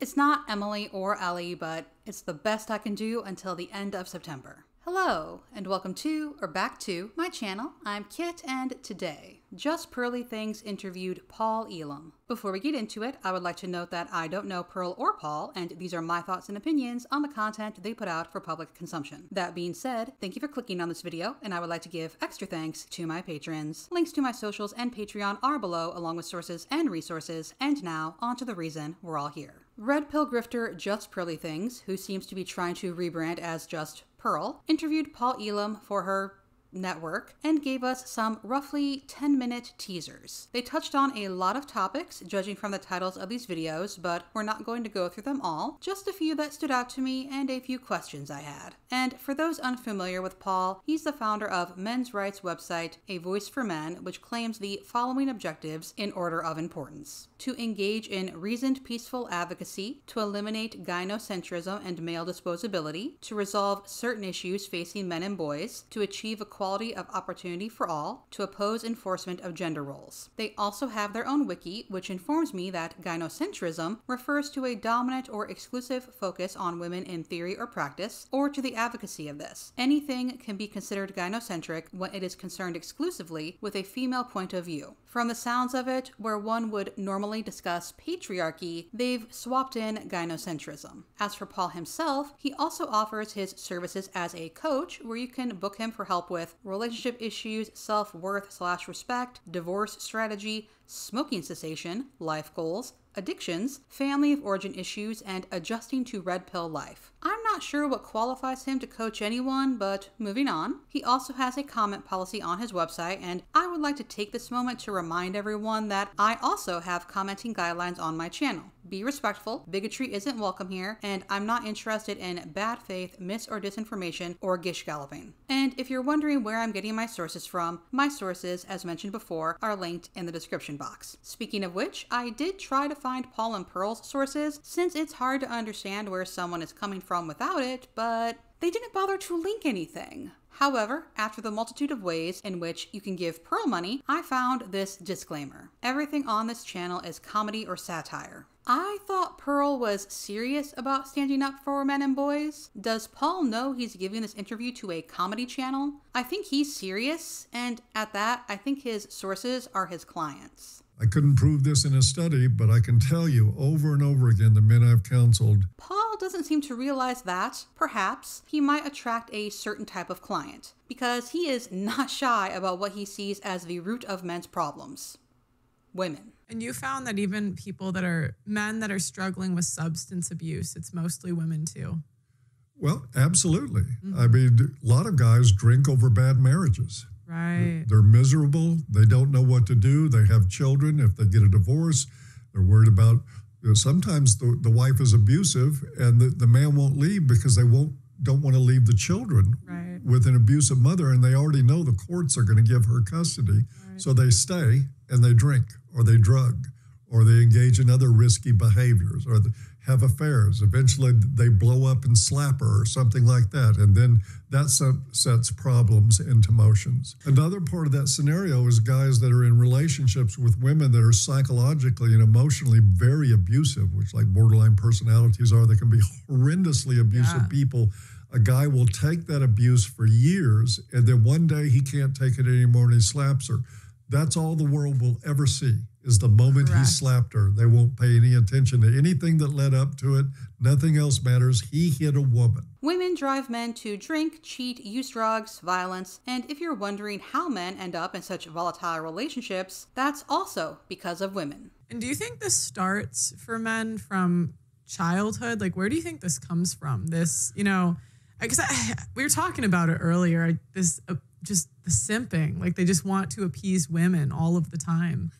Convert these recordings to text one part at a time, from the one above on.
It's not Emily or Ellie, but it's the best I can do until the end of September. Hello, and welcome to, or back to, my channel. I'm Kit, and today, Just Pearly Things interviewed Paul Elam. Before we get into it, I would like to note that I don't know Pearl or Paul, and these are my thoughts and opinions on the content they put out for public consumption. That being said, thank you for clicking on this video, and I would like to give extra thanks to my patrons. Links to my socials and Patreon are below, along with sources and resources, and now, on to the reason we're all here. Red Pill Grifter Just Pearly Things, who seems to be trying to rebrand as Just Pearl, interviewed Paul Elam for her network and gave us some roughly 10 minute teasers. They touched on a lot of topics, judging from the titles of these videos, but we're not going to go through them all, just a few that stood out to me and a few questions I had. And for those unfamiliar with Paul, he's the founder of men's rights website A Voice for Men, which claims the following objectives in order of importance to engage in reasoned peaceful advocacy, to eliminate gynocentrism and male disposability, to resolve certain issues facing men and boys, to achieve equality of opportunity for all, to oppose enforcement of gender roles. They also have their own wiki, which informs me that gynocentrism refers to a dominant or exclusive focus on women in theory or practice, or to the advocacy of this. Anything can be considered gynocentric when it is concerned exclusively with a female point of view. From the sounds of it, where one would normally discuss patriarchy, they've swapped in gynocentrism. As for Paul himself, he also offers his services as a coach, where you can book him for help with relationship issues, self worth slash respect, divorce strategy, smoking cessation, life goals, addictions, family of origin issues, and adjusting to red pill life. I'm not sure what qualifies him to coach anyone, but moving on. He also has a comment policy on his website, and I would like to take this moment to remind everyone that I also have commenting guidelines on my channel. Be respectful, bigotry isn't welcome here, and I'm not interested in bad faith, mis or disinformation, or gish galloping. And if you're wondering where I'm getting my sources from, my sources, as mentioned before, are linked in the description box. Speaking of which, I did try to find Paul and Pearl's sources, since it's hard to understand where someone is coming from without it, but they didn't bother to link anything. However, after the multitude of ways in which you can give Pearl money, I found this disclaimer. Everything on this channel is comedy or satire. I thought Pearl was serious about standing up for men and boys. Does Paul know he's giving this interview to a comedy channel? I think he's serious, and at that, I think his sources are his clients. I couldn't prove this in a study, but I can tell you over and over again the men I've counseled. Paul doesn't seem to realize that, perhaps, he might attract a certain type of client, because he is not shy about what he sees as the root of men's problems women. And you found that even people that are men that are struggling with substance abuse, it's mostly women too. Well, absolutely. Mm-hmm. I mean, a lot of guys drink over bad marriages. Right. They're miserable. They don't know what to do. They have children. If they get a divorce, they're worried about. You know, sometimes the, the wife is abusive, and the, the man won't leave because they won't don't want to leave the children right. with an abusive mother, and they already know the courts are going to give her custody, right. so they stay and they drink or they drug or they engage in other risky behaviors or have affairs. Eventually, they blow up and slap her or something like that. And then that sets problems into motions. Another part of that scenario is guys that are in relationships with women that are psychologically and emotionally very abusive, which, like borderline personalities are, they can be horrendously abusive yeah. people. A guy will take that abuse for years, and then one day he can't take it anymore and he slaps her. That's all the world will ever see is the moment Correct. he slapped her. They won't pay any attention to anything that led up to it. Nothing else matters. He hit a woman. Women drive men to drink, cheat, use drugs, violence, and if you're wondering how men end up in such volatile relationships, that's also because of women. And do you think this starts for men from childhood? Like, where do you think this comes from? This, you know, because we were talking about it earlier. I, this uh, just the simping, like they just want to appease women all of the time.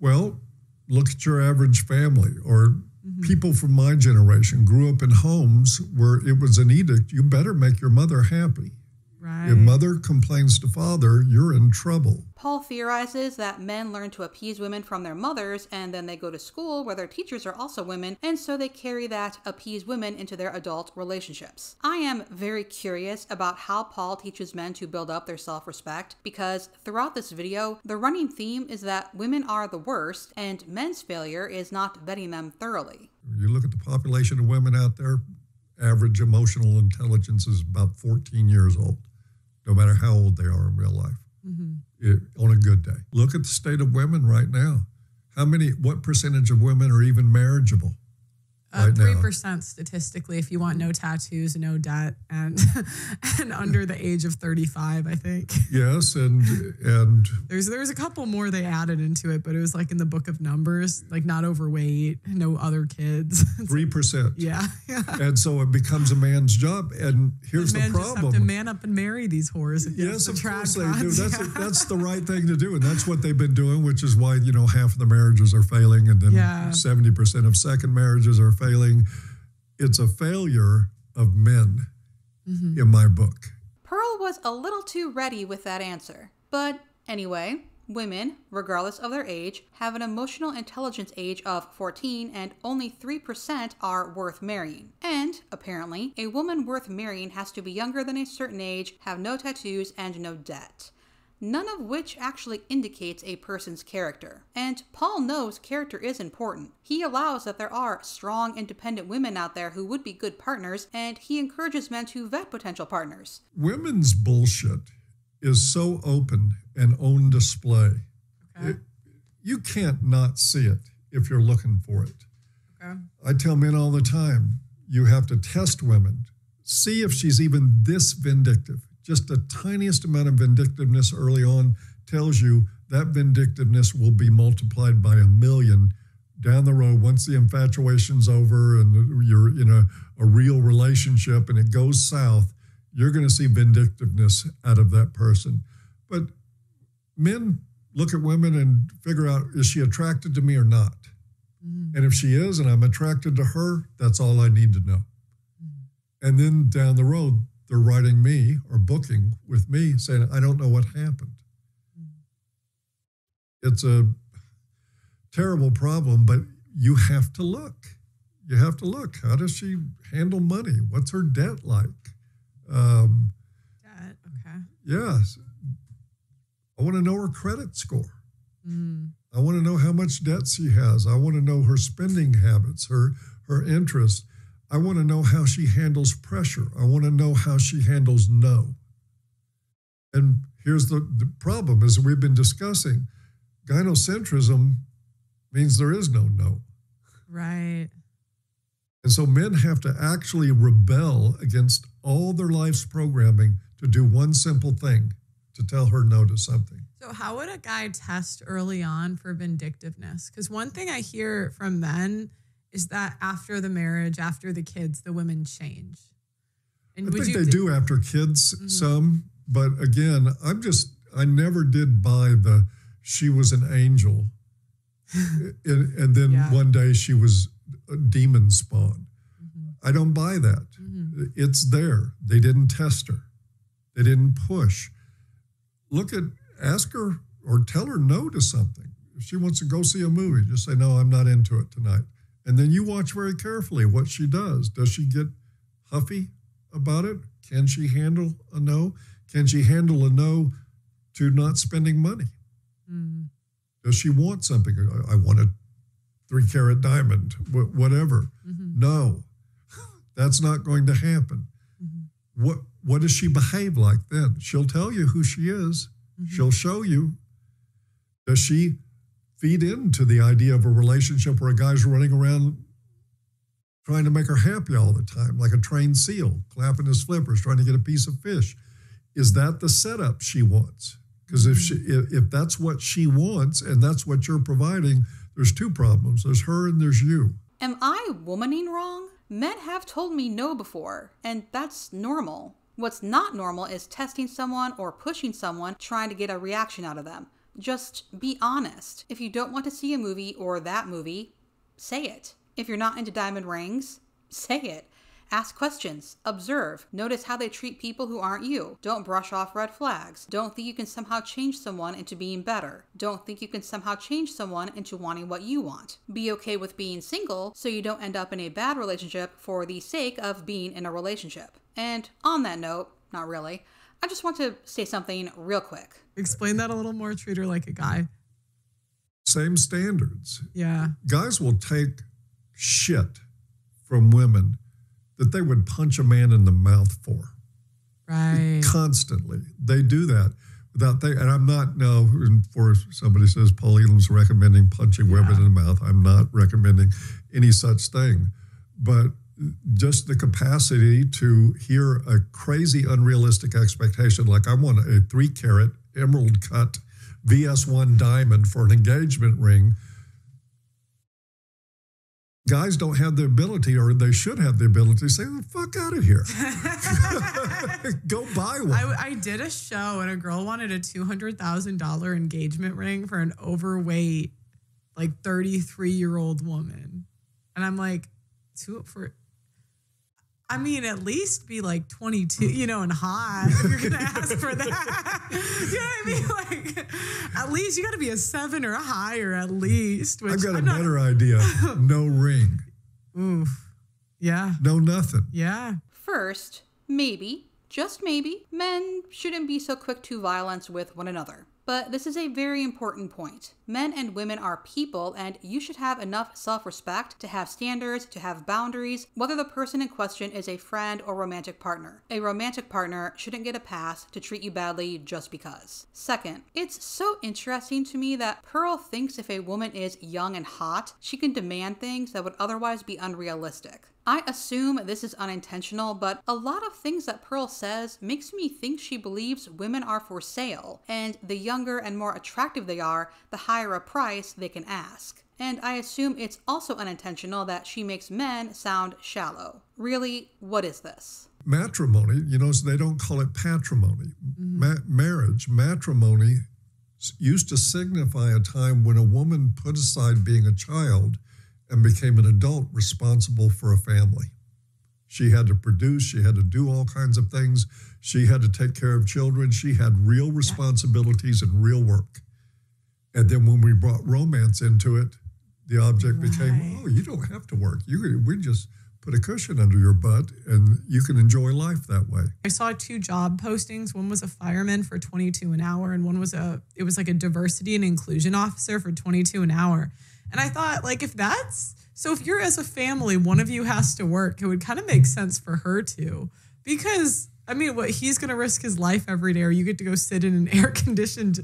Well, look at your average family or mm-hmm. people from my generation grew up in homes where it was an edict you better make your mother happy. Right. If mother complains to father, you're in trouble. Paul theorizes that men learn to appease women from their mothers, and then they go to school where their teachers are also women, and so they carry that appease women into their adult relationships. I am very curious about how Paul teaches men to build up their self respect because throughout this video, the running theme is that women are the worst, and men's failure is not vetting them thoroughly. You look at the population of women out there, average emotional intelligence is about 14 years old, no matter how old they are in real life, mm-hmm. it, on a good day. Look at the state of women right now. How many, what percentage of women are even marriageable? Uh, Three now. percent statistically, if you want no tattoos, no debt, and and under the age of thirty-five, I think Yes, and and there's there's a couple more they added into it, but it was like in the book of Numbers, like not overweight, no other kids. three percent. yeah, yeah. And so it becomes a man's job. And here's the just have to man up and marry these whores. Yes, the of course they do. That's Yeah. that's the right thing to do, and that's what they've been doing, which is why you know half of the marriages are failing, and then Yeah. seventy percent of second marriages are failing. It's a failure of men, Mm-hmm. in my book. Pearl was a little too ready with that answer. But anyway, women, regardless of their age, have an emotional intelligence age of 14 and only 3% are worth marrying. And, apparently, a woman worth marrying has to be younger than a certain age, have no tattoos, and no debt. None of which actually indicates a person's character. And Paul knows character is important. He allows that there are strong, independent women out there who would be good partners, and he encourages men to vet potential partners. Women's bullshit is so open and on display. Okay. It- you can't not see it if you're looking for it. Okay. I tell men all the time, you have to test women, see if she's even this vindictive. Just the tiniest amount of vindictiveness early on tells you that vindictiveness will be multiplied by a million down the road once the infatuation's over and you're in a, a real relationship and it goes south. You're going to see vindictiveness out of that person. But men look at women and figure out is she attracted to me or not? Mm-hmm. And if she is, and I'm attracted to her, that's all I need to know. Mm-hmm. And then down the road, they're writing me or booking with me saying, I don't know what happened. It's a terrible problem, but you have to look. You have to look. How does she handle money? What's her debt like? Um, Debt, okay. yes. I want to know her credit score. Mm. I want to know how much debt she has. I want to know her spending habits, her her interests. I want to know how she handles pressure. I want to know how she handles no. And here's the, the problem as we've been discussing, gynocentrism means there is no no. Right. And so men have to actually rebel against all their life's programming to do one simple thing, to tell her no to something. So, how would a guy test early on for vindictiveness? Because one thing I hear from men is that after the marriage, after the kids, the women change. And I think you they do after kids Mm-hmm. some, but again, I'm just I never did buy the she was an angel, and, and then Yeah. one day she was a demon spawn. Mhm. I don't buy that. Mhm. It's there. They didn't test her. They didn't push. Look at ask her or tell her no to something. If she wants to go see a movie, just say no. I'm not into it tonight. And then you watch very carefully what she does. Does she get huffy about it? Can she handle a no? Can she handle a no to not spending money? Mm. Does she want something? I, I want a three carat diamond, wh- whatever. Mhm. No, that's not going to happen. Mhm. What what does she behave like then? She'll tell you who she is. Mhm. She'll show you. Does she feed into the idea of a relationship where a guy's running around trying to make her happy all the time, like a trained seal, clapping his flippers, trying to get a piece of fish? Is that the setup she wants? Because if she if, if that's what she wants and that's what you're providing, there's two problems. There's her and there's you. Am I womaning wrong? Men have told me no before, and that's normal. What's not normal is testing someone or pushing someone trying to get a reaction out of them. Just be honest. If you don't want to see a movie or that movie, say it. If you're not into diamond rings, say it. Ask questions, observe, notice how they treat people who aren't you. Don't brush off red flags. Don't think you can somehow change someone into being better. Don't think you can somehow change someone into wanting what you want. Be okay with being single so you don't end up in a bad relationship for the sake of being in a relationship. And on that note, not really, I just want to say something real quick. Explain that a little more. Treat her like a guy. Same standards. Yeah. Guys will take shit from women that they would punch a man in the mouth for Right. constantly. They do that without they. And I'm not now For somebody says Paul Elam's recommending punching women in the mouth. I'm not recommending any such thing, but just the capacity to hear a crazy, unrealistic expectation, like I want a three carat emerald cut VS1 diamond for an engagement ring. Guys don't have the ability, or they should have the ability to say, the fuck out of here. Go buy one. I, I did a show and a girl wanted a two hundred thousand dollar engagement ring for an overweight, like thirty three year old woman, and I'm like, two for. I mean, at least be like 22, you know, and hot. If you're gonna ask for that, you know what I mean? Like, at least you got to be a seven or a higher, at least. Which I've got a I'm not- better idea. No ring, Oof. Yeah. no nothing. Yeah. First, maybe, just maybe, men shouldn't be so quick to violence with one another. But this is a very important point. Men and women are people, and you should have enough self respect to have standards, to have boundaries, whether the person in question is a friend or romantic partner. A romantic partner shouldn't get a pass to treat you badly just because. Second, it's so interesting to me that Pearl thinks if a woman is young and hot, she can demand things that would otherwise be unrealistic. I assume this is unintentional, but a lot of things that Pearl says makes me think she believes women are for sale, and the younger and more attractive they are, the higher a price they can ask. And I assume it's also unintentional that she makes men sound shallow. Really, what is this? Matrimony, you know, so they don't call it patrimony. Ma- marriage, matrimony used to signify a time when a woman put aside being a child and became an adult responsible for a family. She had to produce, she had to do all kinds of things. She had to take care of children. She had real responsibilities and real work. And then when we brought romance into it, the object became, oh, you don't have to work. You we just put a cushion under your butt and you can enjoy life that way. I saw two job postings. One was a fireman for 22 an hour and one was a it was like a diversity and inclusion officer for 22 an hour. And I thought like if that's so if you're as a family one of you has to work, it would kind of make sense for her to because I mean what he's going to risk his life every day or you get to go sit in an air conditioned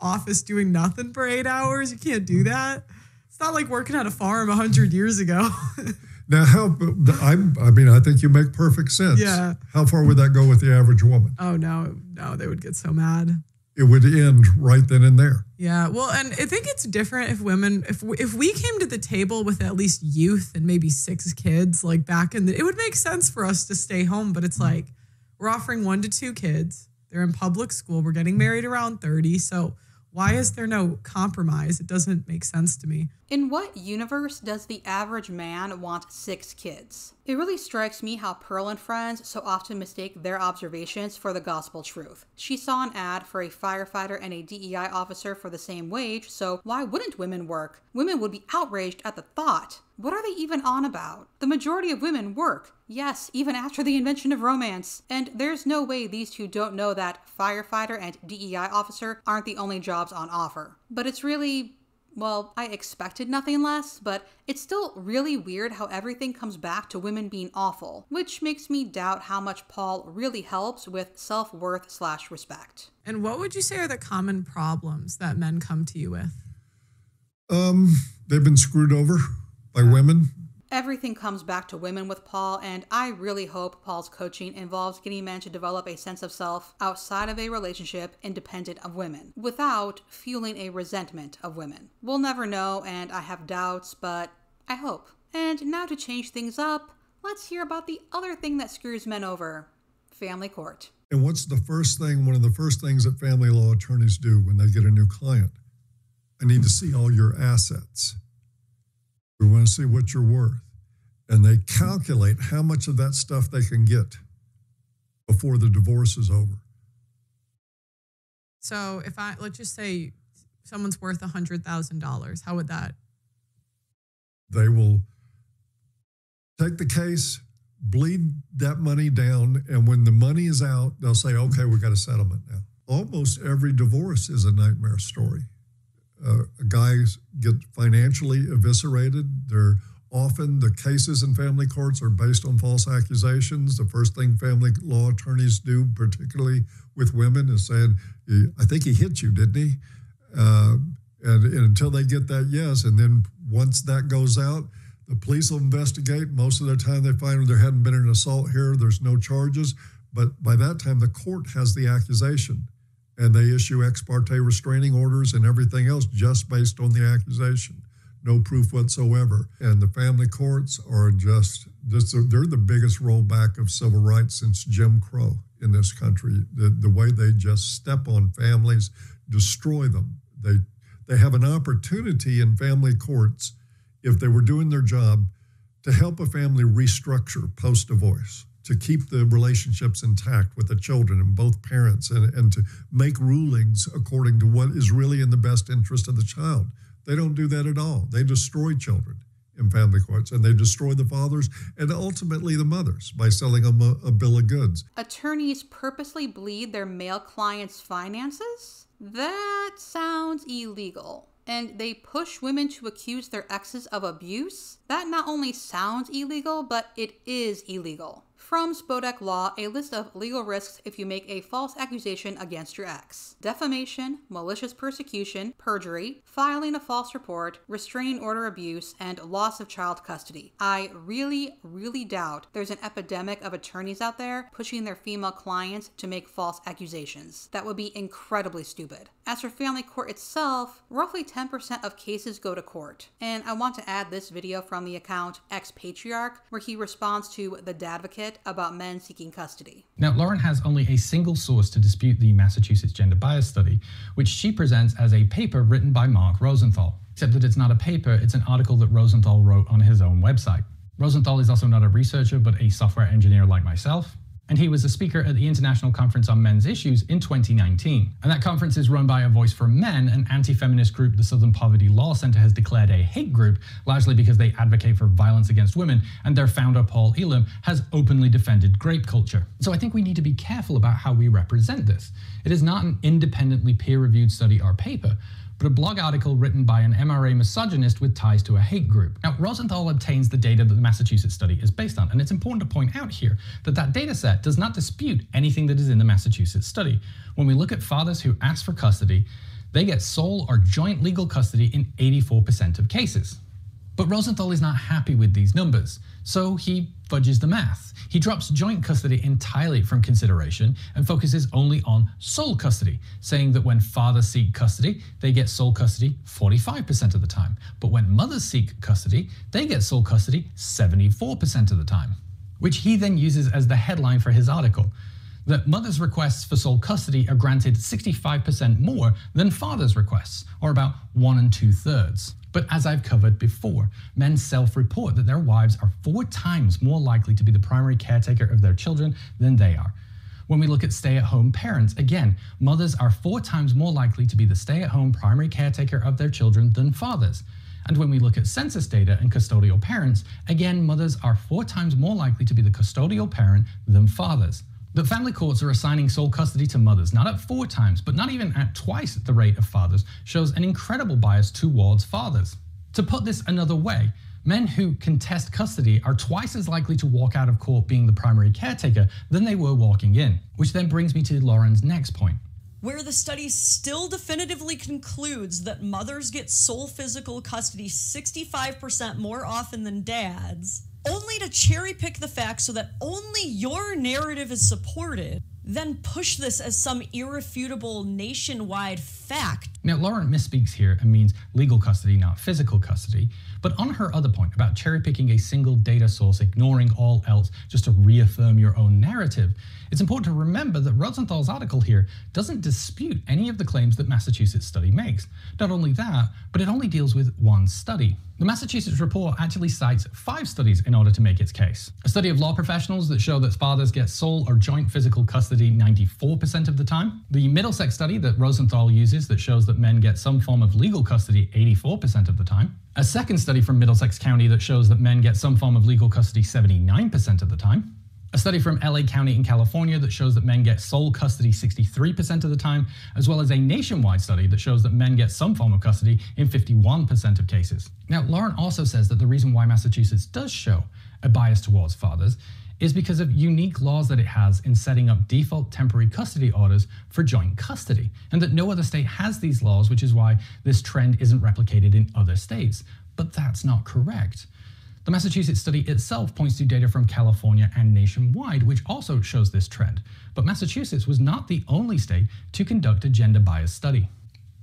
office doing nothing for 8 hours. You can't do that. It's not like working at a farm 100 years ago. Now, how? I'm, I mean, I think you make perfect sense. Yeah. How far would that go with the average woman? oh no, no, they would get so mad. It would end right then and there. Yeah, well, and I think it's different if women, if we, if we came to the table with at least youth and maybe six kids, like back in the, it would make sense for us to stay home. But it's mm-hmm. like we're offering one to two kids. They're in public school. We're getting married around thirty. So why is there no compromise? It doesn't make sense to me. In what universe does the average man want six kids? It really strikes me how Pearl and friends so often mistake their observations for the gospel truth. She saw an ad for a firefighter and a DEI officer for the same wage, so why wouldn't women work? Women would be outraged at the thought. What are they even on about? The majority of women work. Yes, even after the invention of romance. And there's no way these two don't know that firefighter and DEI officer aren't the only jobs on offer. But it's really well, I expected nothing less, but it's still really weird how everything comes back to women being awful, which makes me doubt how much Paul really helps with self worth slash respect. And what would you say are the common problems that men come to you with? Um, they've been screwed over by women. Everything comes back to women with Paul, and I really hope Paul's coaching involves getting men to develop a sense of self outside of a relationship independent of women, without fueling a resentment of women. We'll never know, and I have doubts, but I hope. And now to change things up, let's hear about the other thing that screws men over family court. And what's the first thing, one of the first things that family law attorneys do when they get a new client? I need to see all your assets. We want to see what you're worth. And they calculate how much of that stuff they can get before the divorce is over. So if I let's just say someone's worth a hundred thousand dollars, how would that? They will take the case, bleed that money down, and when the money is out, they'll say, okay, we got a settlement now. Almost every divorce is a nightmare story. Uh, guys get financially eviscerated. They're often the cases in family courts are based on false accusations. The first thing family law attorneys do, particularly with women, is saying, I think he hit you, didn't he? Uh, and, and until they get that yes, and then once that goes out, the police will investigate. Most of the time, they find there hadn't been an assault here, there's no charges. But by that time, the court has the accusation and they issue ex parte restraining orders and everything else just based on the accusation. No proof whatsoever. And the family courts are just, they're the biggest rollback of civil rights since Jim Crow in this country. The, the way they just step on families, destroy them. They, they have an opportunity in family courts, if they were doing their job, to help a family restructure post divorce to keep the relationships intact with the children and both parents and, and to make rulings according to what is really in the best interest of the child. They don't do that at all. They destroy children in family courts and they destroy the fathers and ultimately the mothers by selling them a, a bill of goods. Attorneys purposely bleed their male clients' finances? That sounds illegal and they push women to accuse their exes of abuse, that not only sounds illegal, but it is illegal. From Spodek Law, a list of legal risks if you make a false accusation against your ex defamation, malicious prosecution, perjury, filing a false report, restraining order abuse, and loss of child custody. I really, really doubt there's an epidemic of attorneys out there pushing their female clients to make false accusations. That would be incredibly stupid. As for family court itself, roughly 10% of cases go to court. And I want to add this video from the account Ex Patriarch, where he responds to the Dadvocate about men seeking custody. Now, Lauren has only a single source to dispute the Massachusetts gender bias study, which she presents as a paper written by Mark Rosenthal. Except that it's not a paper, it's an article that Rosenthal wrote on his own website. Rosenthal is also not a researcher, but a software engineer like myself, and he was a speaker at the International Conference on Men's Issues in 2019. And that conference is run by a Voice for Men, an anti-feminist group the Southern Poverty Law Center has declared a hate group, largely because they advocate for violence against women, and their founder Paul Elam has openly defended rape culture. So I think we need to be careful about how we represent this. It is not an independently peer-reviewed study or paper, but a blog article written by an MRA misogynist with ties to a hate group. Now, Rosenthal obtains the data that the Massachusetts study is based on, and it's important to point out here that that data set does not dispute anything that is in the Massachusetts study. When we look at fathers who ask for custody, they get sole or joint legal custody in 84% of cases. But Rosenthal is not happy with these numbers, so he fudges the math. He drops joint custody entirely from consideration and focuses only on sole custody, saying that when fathers seek custody, they get sole custody 45% of the time. But when mothers seek custody, they get sole custody 74% of the time. Which he then uses as the headline for his article that mothers' requests for sole custody are granted 65% more than fathers' requests, or about one and two thirds. But as I've covered before, men self report that their wives are four times more likely to be the primary caretaker of their children than they are. When we look at stay at home parents, again, mothers are four times more likely to be the stay at home primary caretaker of their children than fathers. And when we look at census data and custodial parents, again, mothers are four times more likely to be the custodial parent than fathers. The family courts are assigning sole custody to mothers, not at four times, but not even at twice the rate of fathers, shows an incredible bias towards fathers. To put this another way, men who contest custody are twice as likely to walk out of court being the primary caretaker than they were walking in. Which then brings me to Lauren's next point. Where the study still definitively concludes that mothers get sole physical custody 65% more often than dads, only to cherry pick the facts so that only your narrative is supported, then push this as some irrefutable nationwide fact. Now, Lauren misspeaks here and means legal custody, not physical custody. But on her other point about cherry picking a single data source, ignoring all else just to reaffirm your own narrative, it's important to remember that Rosenthal's article here doesn't dispute any of the claims that Massachusetts study makes. Not only that, but it only deals with one study. The Massachusetts report actually cites five studies in order to make its case. A study of law professionals that show that fathers get sole or joint physical custody 94% of the time. The Middlesex study that Rosenthal uses that shows that men get some form of legal custody 84% of the time. A second study from Middlesex County that shows that men get some form of legal custody 79% of the time a study from LA County in California that shows that men get sole custody 63% of the time, as well as a nationwide study that shows that men get some form of custody in 51% of cases. Now, Lauren also says that the reason why Massachusetts does show a bias towards fathers is because of unique laws that it has in setting up default temporary custody orders for joint custody, and that no other state has these laws, which is why this trend isn't replicated in other states. But that's not correct. The Massachusetts study itself points to data from California and nationwide, which also shows this trend. But Massachusetts was not the only state to conduct a gender bias study,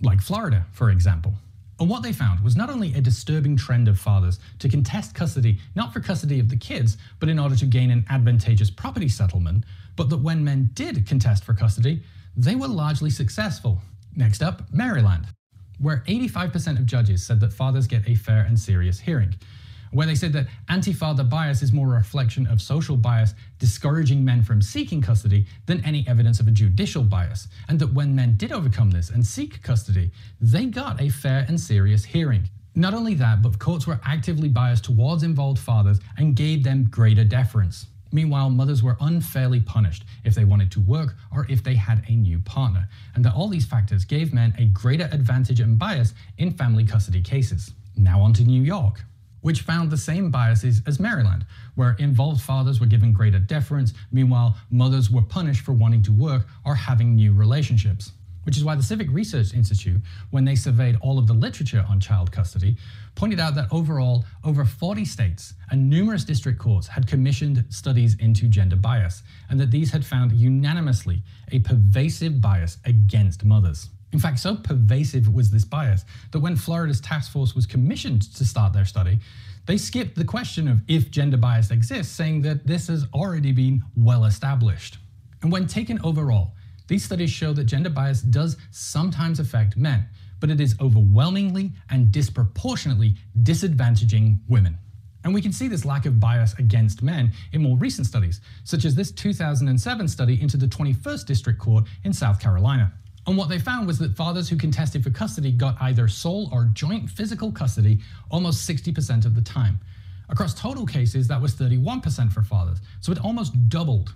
like Florida, for example. And what they found was not only a disturbing trend of fathers to contest custody, not for custody of the kids, but in order to gain an advantageous property settlement, but that when men did contest for custody, they were largely successful. Next up, Maryland, where 85% of judges said that fathers get a fair and serious hearing where they said that anti father bias is more a reflection of social bias discouraging men from seeking custody than any evidence of a judicial bias, and that when men did overcome this and seek custody, they got a fair and serious hearing. Not only that, but courts were actively biased towards involved fathers and gave them greater deference. Meanwhile, mothers were unfairly punished if they wanted to work or if they had a new partner, and that all these factors gave men a greater advantage and bias in family custody cases. Now on to New York which found the same biases as Maryland, where involved fathers were given greater deference, meanwhile, mothers were punished for wanting to work or having new relationships. Which is why the Civic Research Institute, when they surveyed all of the literature on child custody, pointed out that overall, over 40 states and numerous district courts had commissioned studies into gender bias, and that these had found unanimously a pervasive bias against mothers. In fact, so pervasive was this bias that when Florida's task force was commissioned to start their study, they skipped the question of if gender bias exists, saying that this has already been well established. And when taken overall, these studies show that gender bias does sometimes affect men, but it is overwhelmingly and disproportionately disadvantaging women. And we can see this lack of bias against men in more recent studies, such as this 2007 study into the 21st District Court in South Carolina. And what they found was that fathers who contested for custody got either sole or joint physical custody almost 60% of the time. Across total cases, that was 31% for fathers, so it almost doubled.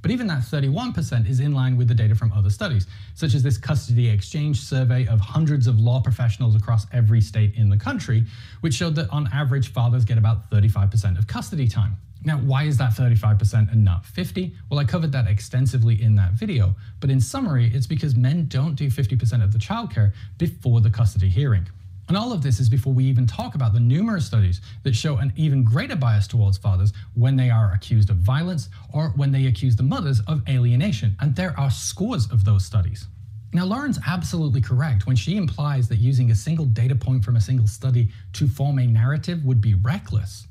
But even that 31% is in line with the data from other studies, such as this custody exchange survey of hundreds of law professionals across every state in the country, which showed that on average, fathers get about 35% of custody time. Now, why is that 35% and not 50? Well, I covered that extensively in that video, but in summary, it's because men don't do 50% of the childcare before the custody hearing. And all of this is before we even talk about the numerous studies that show an even greater bias towards fathers when they are accused of violence or when they accuse the mothers of alienation. And there are scores of those studies. Now, Lauren's absolutely correct when she implies that using a single data point from a single study to form a narrative would be reckless.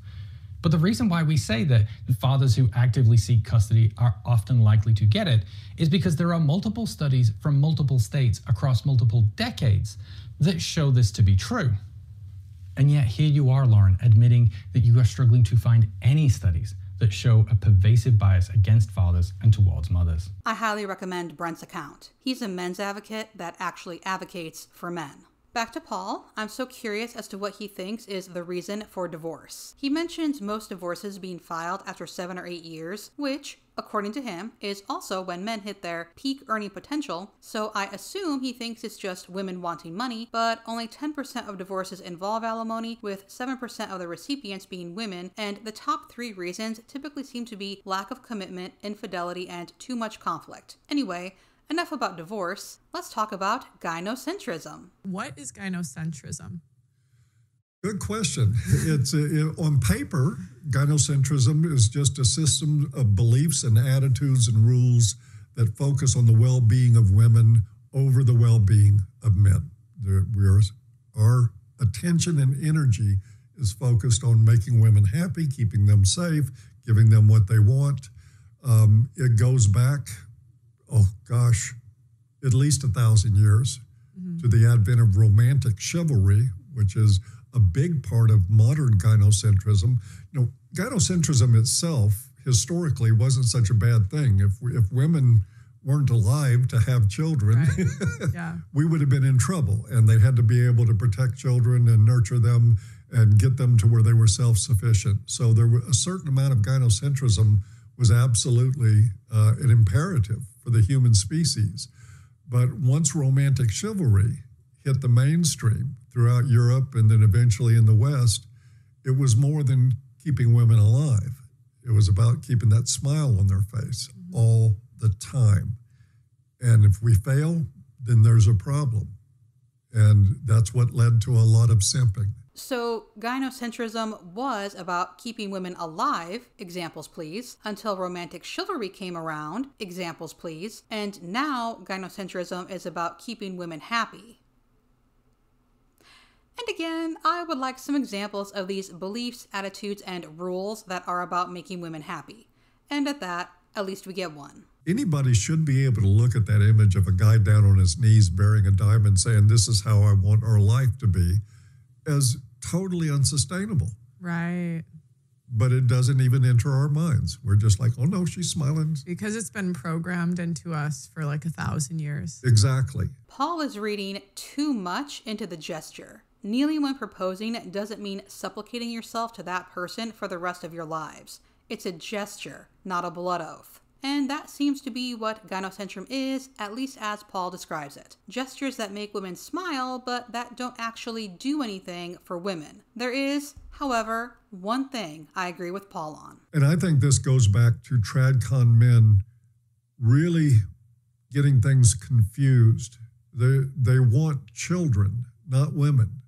But the reason why we say that fathers who actively seek custody are often likely to get it is because there are multiple studies from multiple states across multiple decades that show this to be true. And yet, here you are, Lauren, admitting that you are struggling to find any studies that show a pervasive bias against fathers and towards mothers. I highly recommend Brent's account. He's a men's advocate that actually advocates for men. Back to Paul. I'm so curious as to what he thinks is the reason for divorce. He mentions most divorces being filed after seven or eight years, which, according to him, is also when men hit their peak earning potential. So I assume he thinks it's just women wanting money, but only 10% of divorces involve alimony, with 7% of the recipients being women, and the top three reasons typically seem to be lack of commitment, infidelity, and too much conflict. Anyway, Enough about divorce. Let's talk about gynocentrism. What is gynocentrism? Good question. It's it, on paper, gynocentrism is just a system of beliefs and attitudes and rules that focus on the well-being of women over the well-being of men. There, we are, our attention and energy is focused on making women happy, keeping them safe, giving them what they want. Um, it goes back oh gosh, at least a thousand years mm-hmm. to the advent of romantic chivalry, which is a big part of modern gynocentrism. You know, gynocentrism itself historically wasn't such a bad thing. If if women weren't alive to have children, right. yeah. we would have been in trouble. And they had to be able to protect children and nurture them and get them to where they were self sufficient. So there was a certain amount of gynocentrism was absolutely uh, an imperative for the human species. But once romantic chivalry hit the mainstream throughout Europe and then eventually in the West, it was more than keeping women alive. It was about keeping that smile on their face mm-hmm. all the time. And if we fail, then there's a problem. And that's what led to a lot of simping. So, gynocentrism was about keeping women alive, examples please, until romantic chivalry came around, examples please, and now gynocentrism is about keeping women happy. And again, I would like some examples of these beliefs, attitudes, and rules that are about making women happy. And at that, at least we get one. Anybody should be able to look at that image of a guy down on his knees bearing a diamond saying, This is how I want our life to be, as totally unsustainable. Right. But it doesn't even enter our minds. We're just like, oh no, she's smiling. Because it's been programmed into us for like a thousand years. Exactly. Paul is reading too much into the gesture. Kneeling when proposing doesn't mean supplicating yourself to that person for the rest of your lives. It's a gesture, not a blood oath. And that seems to be what gynocentrism is, at least as Paul describes it. Gestures that make women smile, but that don't actually do anything for women. There is, however, one thing I agree with Paul on. And I think this goes back to TradCon men really getting things confused. They, they want children, not women.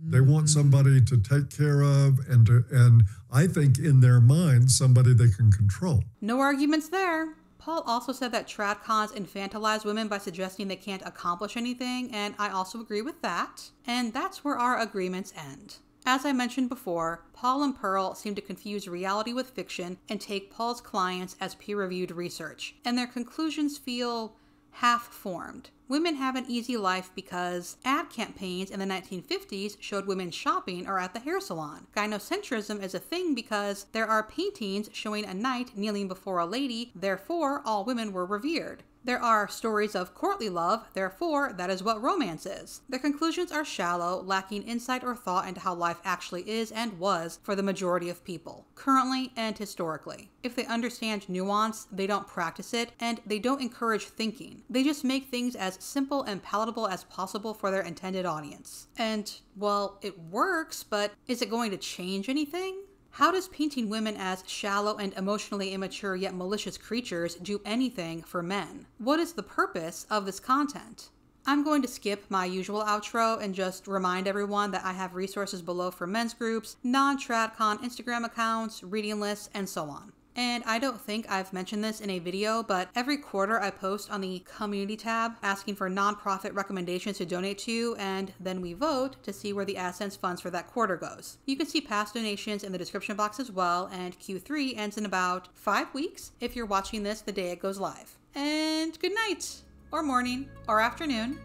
They want mm. somebody to take care of and to, and I think in their mind somebody they can control. No arguments there. Paul also said that tradcons infantilize women by suggesting they can't accomplish anything, and I also agree with that. And that's where our agreements end. As I mentioned before, Paul and Pearl seem to confuse reality with fiction and take Paul's clients as peer reviewed research, and their conclusions feel half formed. Women have an easy life because ad campaigns in the 1950s showed women shopping or at the hair salon. Gynocentrism is a thing because there are paintings showing a knight kneeling before a lady, therefore, all women were revered. There are stories of courtly love, therefore, that is what romance is. Their conclusions are shallow, lacking insight or thought into how life actually is and was for the majority of people, currently and historically. If they understand nuance, they don't practice it, and they don't encourage thinking. They just make things as simple and palatable as possible for their intended audience. And, well, it works, but is it going to change anything? How does painting women as shallow and emotionally immature yet malicious creatures do anything for men? What is the purpose of this content? I'm going to skip my usual outro and just remind everyone that I have resources below for men's groups, non TradCon Instagram accounts, reading lists, and so on. And I don't think I've mentioned this in a video, but every quarter I post on the community tab asking for nonprofit recommendations to donate to, and then we vote to see where the AdSense funds for that quarter goes. You can see past donations in the description box as well, and Q3 ends in about five weeks if you're watching this the day it goes live. And good night, or morning, or afternoon,